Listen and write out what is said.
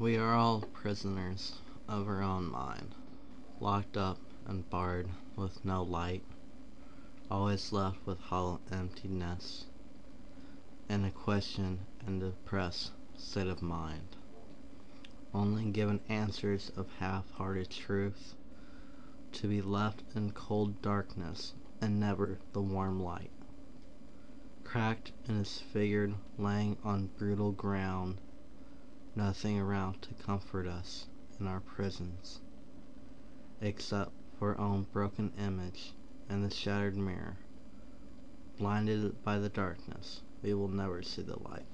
We are all prisoners of our own mind, Locked up and barred with no light, Always left with hollow emptiness, In a question and depressed state of mind, Only given answers of half hearted truth, To be left in cold darkness and never the warm light, Cracked and disfigured lying on brutal ground, Nothing around to comfort us in our prisons, Except for our own broken image in the shattered mirror, Blinded by the darkness we will never see the light.